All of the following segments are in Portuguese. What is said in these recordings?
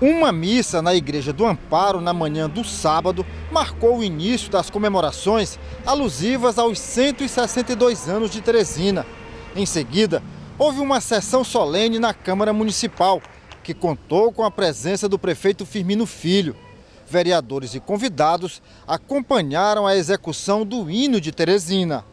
Uma missa na Igreja do Amparo na manhã do sábado marcou o início das comemorações alusivas aos 162 anos de Teresina. Em seguida, houve uma sessão solene na Câmara Municipal, que contou com a presença do prefeito Firmino Filho. Vereadores e convidados acompanharam a execução do hino de Teresina.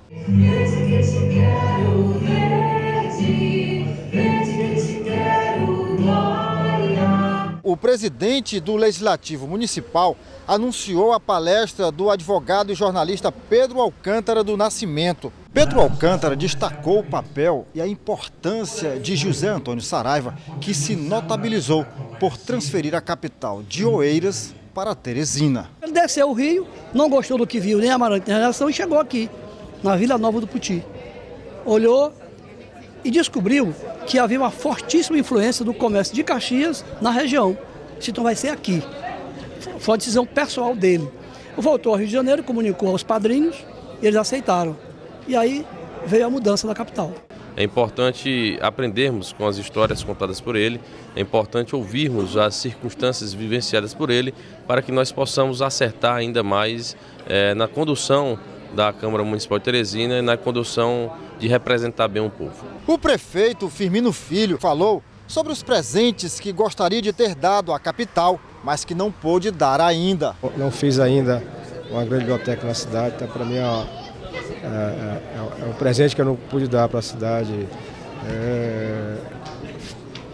O presidente do Legislativo Municipal anunciou a palestra do advogado e jornalista Pedro Alcântara do Nascimento. Pedro Alcântara destacou o papel e a importância de José Antônio Saraiva, que se notabilizou por transferir a capital de Oeiras para Teresina. Ele desceu o Rio, não gostou do que viu nem a Amarante nem a e chegou aqui, na Vila Nova do Puti. Olhou e descobriu que havia uma fortíssima influência do comércio de Caxias na região. Então vai ser aqui. Foi uma decisão pessoal dele. Voltou ao Rio de Janeiro, comunicou aos padrinhos, eles aceitaram. E aí veio a mudança da capital. É importante aprendermos com as histórias contadas por ele, é importante ouvirmos as circunstâncias vivenciadas por ele, para que nós possamos acertar ainda mais é, na condução da Câmara Municipal de Teresina e na condução de representar bem o povo. O prefeito Firmino Filho falou sobre os presentes que gostaria de ter dado à capital, mas que não pôde dar ainda. Não fiz ainda uma grande biblioteca na cidade, então para mim é, é, é, é, um presente que eu não pude dar para a cidade. É,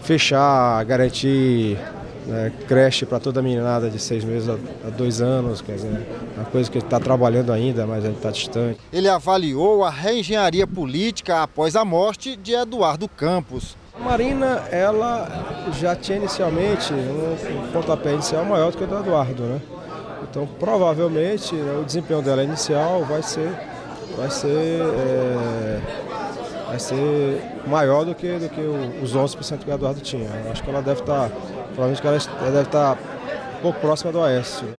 fechar, garantir né, creche para toda a meninada de seis meses a, dois anos, quer dizer, uma coisa que ele está trabalhando ainda, mas ele está distante. Ele avaliou a reengenharia política após a morte de Eduardo Campos. A Marina, ela já tinha inicialmente um, um pontapé inicial maior do que o do Eduardo, né? Então, provavelmente, né, o desempenho dela inicial vai ser, vai ser, é, vai ser maior do que, do que os 11% que o Eduardo tinha. acho que ela deve estar tá Provavelmente ela deve estar um pouco próxima do Oeste.